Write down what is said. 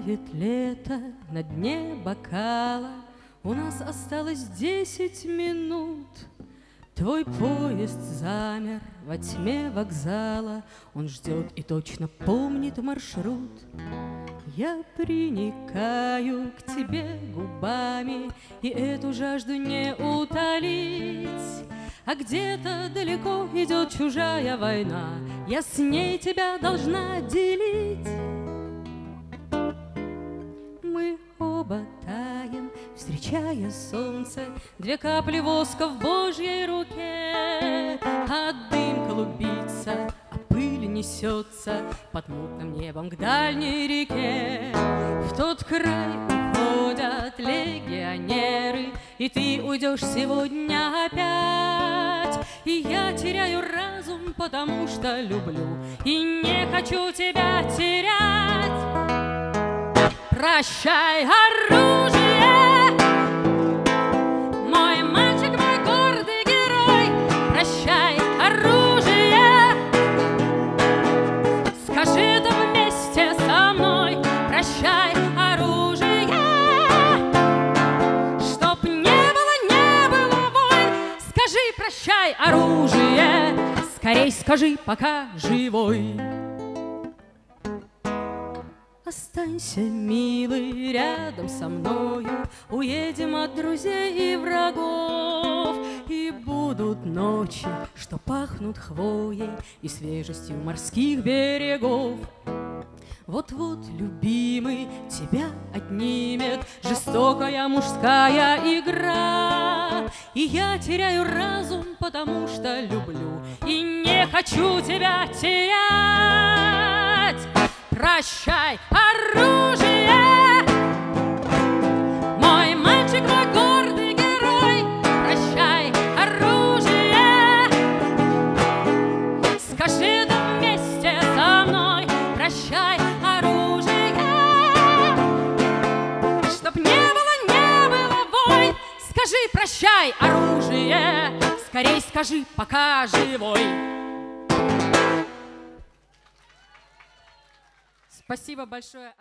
Тает лето на дне бокала, У нас осталось десять минут. Твой поезд замер во тьме вокзала, Он ждет и точно помнит маршрут. Я приникаю к тебе губами, И эту жажду не утолить. А где-то далеко идет чужая война, Я с ней тебя должна делить. Встречая солнце, Две капли воска в Божьей руке, А дым клубится, а пыль несется Под мутным небом к дальней реке. В тот край уходят легионеры, И ты уйдешь сегодня опять. И я теряю разум, потому что люблю, И не хочу тебя терять. Прощай, оружие! Прощай, оружие! Чтоб не было, не было войн! Скажи, прощай, оружие! Скорей скажи, пока живой! Останься, милый, рядом со мною, Уедем от друзей и врагов, И будут ночи, что пахнут хвоей И свежестью морских берегов. Вот-вот, любимый, тебя отнимет Жестокая мужская игра. И я теряю разум, потому что люблю И не хочу тебя терять. Прощай, оружие! Мой мальчик, мой гордый герой! Прощай, оружие! Скажи прощай, оружие! Скорей скажи, пока живой! Спасибо большое.